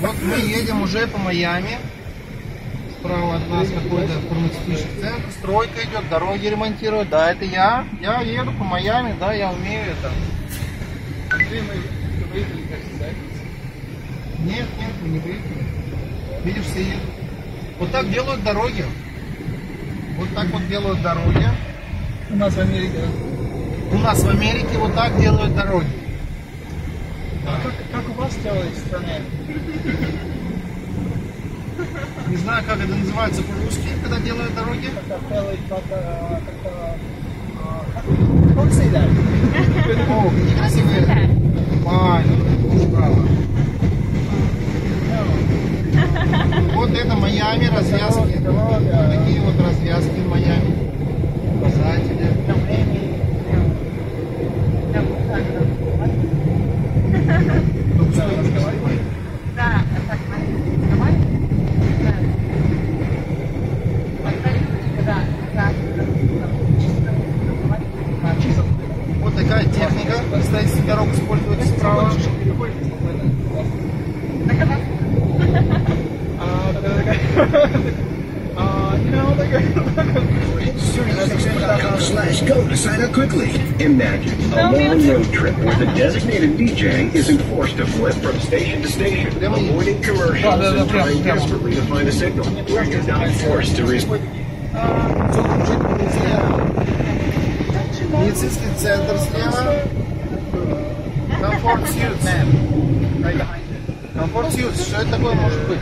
Вот мы едем уже по Майами. Справа от нас какой-то фармацевтический центр. Стройка идет, дороги ремонтируют. Да, это я. Я еду по Майами, да, я умею это. Нет, нет, мы не выехали. Видишь, все едут. Вот так делают дороги. Вот так вот делают дороги. У нас в Америке, да? У нас в Америке вот так делают дороги. А как, как у вас делают в стране? Не знаю, как это называется по-русски, когда делают дороги. Как делают, как, а, как, а, а, как, как say that? О, какие красивые. Правильно, очень браво. Вот это Майами, развязки. Такие вот развязки в Майами. Указатели. такая- А, you know, такая- slash go to sign up quickly. Imagine a long road trip where the designated DJ is enforced to flip from station to station, avoiding commercials and trying desperately to find a signal, where you're not forced to respond. Медицинский центр слева. Комфорт Сьюз. Комфорт Сьюз. Что это такое может быть?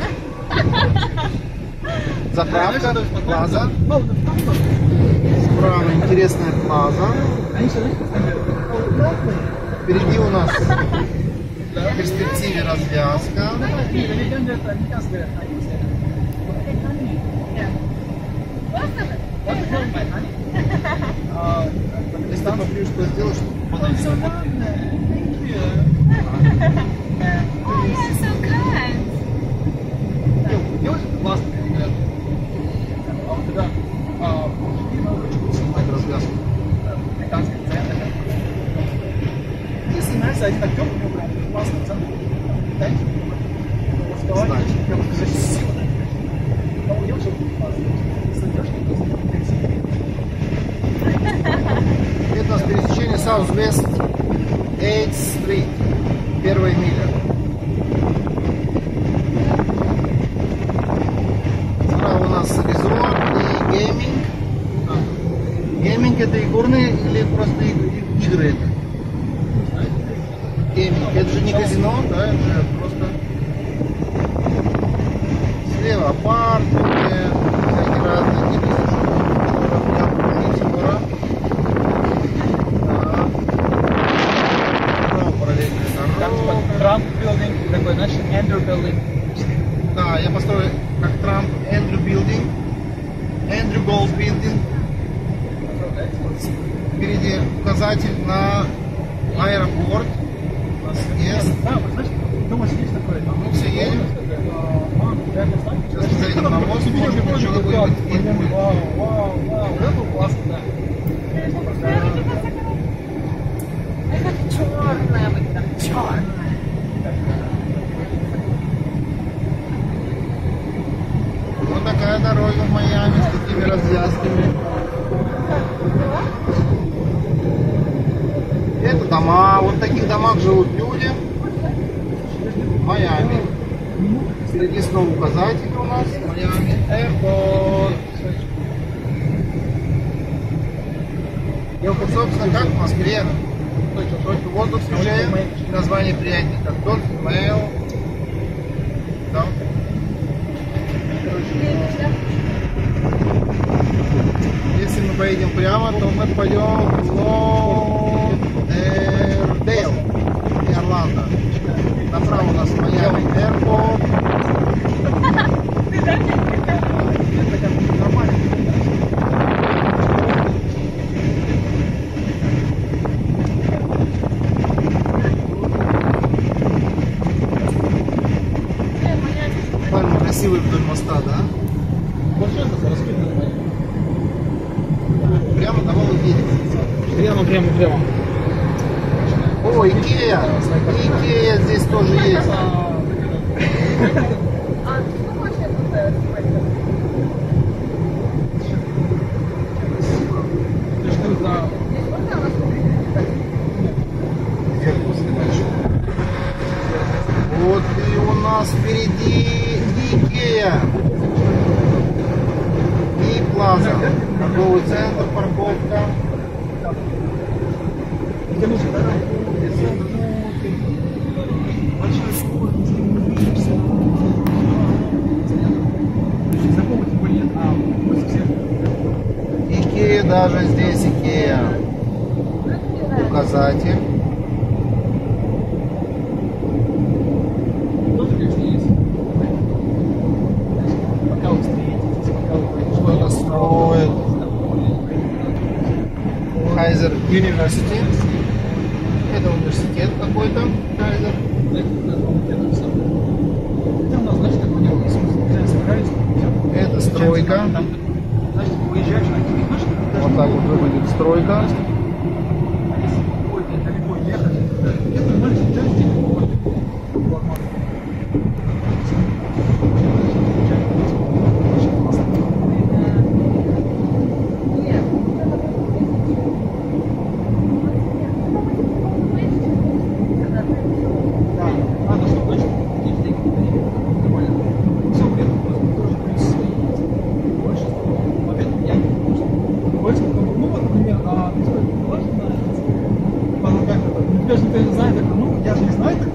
Заправка, плаза. Справа интересная плаза. Впереди у нас в перспективе развязка. Если ты попьешь, что сделаешь, Oh, сказать, сила. Но у девушек классно. Задержка, Это у нас пересечение Southwest 8th Street. Первая миля. Справа у нас резорт и гейминг. Gaming это игорные или просто иг- игры это? Gaming. Это же не казино, да, это же просто слева апартменты, всякие разные дорога. Trump building, такой, знаешь, Andrew building. Да, я построю как Trump Andrew Building, Andrew Gold Building. Впереди указатель на. Да, вот знаешь, есть. Вот такая дорога в Майами с такими развязками. Это дома, вот в таких домах живут люди. Майами. Впереди снова указатели у нас. Майами Airport. И вот, собственно, как в Москве. Только, только воздух свежее, название приятнее, как Dolphin Mail. Да. Если мы поедем прямо, то мы пойдем в моста, да? Прямо домой едете? Прямо, прямо, прямо. О, Икея! Икея здесь тоже есть. даже здесь Икея. Указатель. Что-то строит. Хайзер Университет. Это университет какой-то. Хайзер. Это стройка. Значит, выезжаешь, а тебе вот так вот выглядит стройка.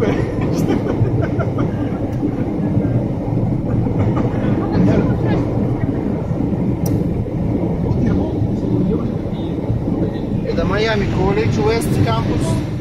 festa. É da Miami College West Campus.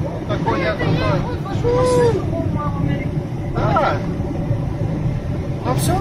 ходят. Да. Ну все.